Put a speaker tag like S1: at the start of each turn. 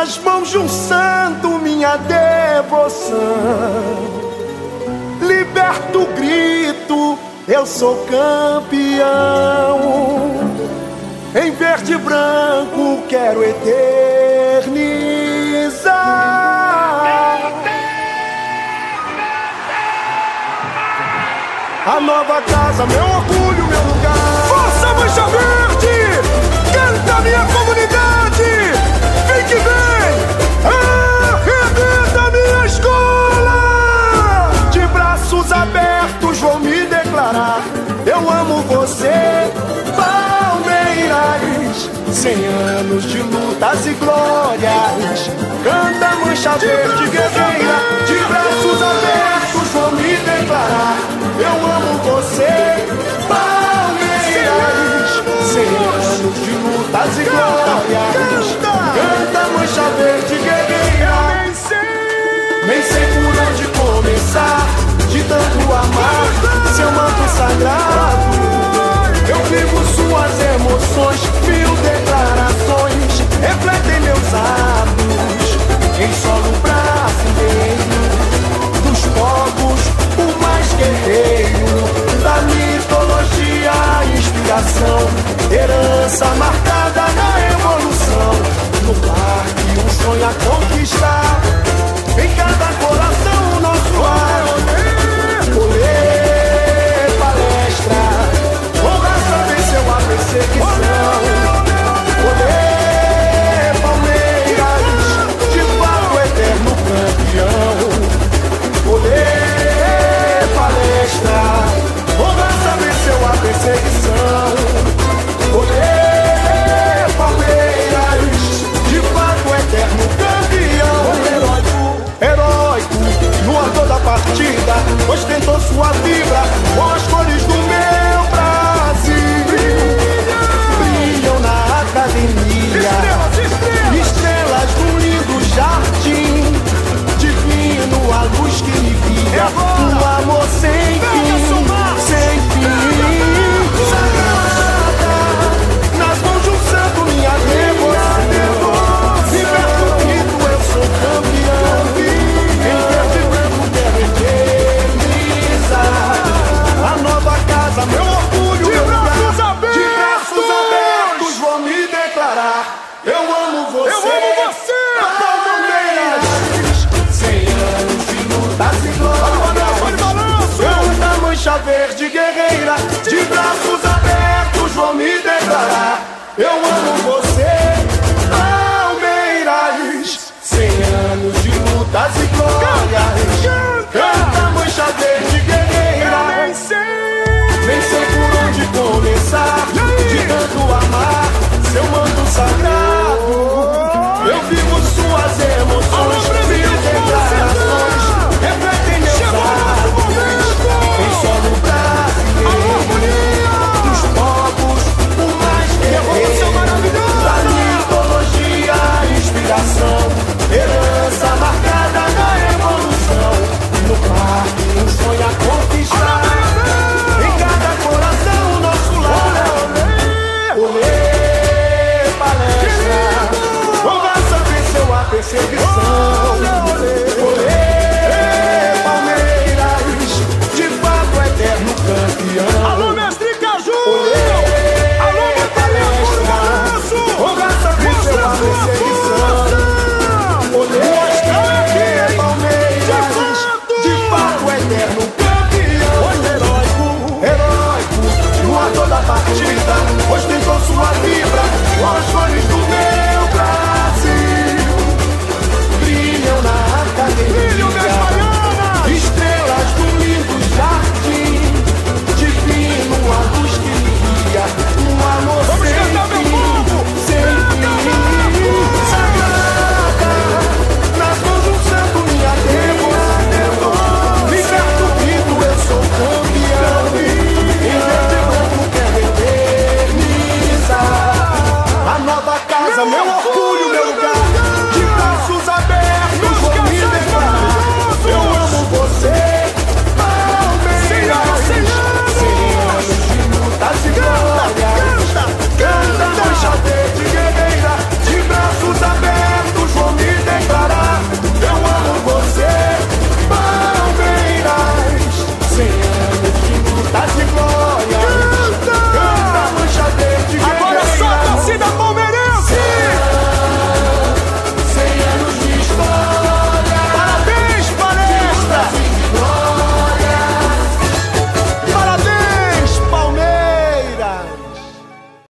S1: nas mãos de um santo minha devoção. Liberto o grito, eu sou campeão. Em verde e branco quero eternizar. A nova casa, meu orgulho, meu lugar. Força Mancha Verde! Canta minha comunidade! Vem que vem! Cem anos de lutas e glórias. Canta mancha verde guerreira De braços abertos vou me declarar. Eu amo você de guerreira, de braços abertos vou me declarar. Eu amo você.
S2: Hallelujah.
S1: orgulho, meu lugar. De braços abertos.